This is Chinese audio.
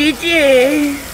姐姐。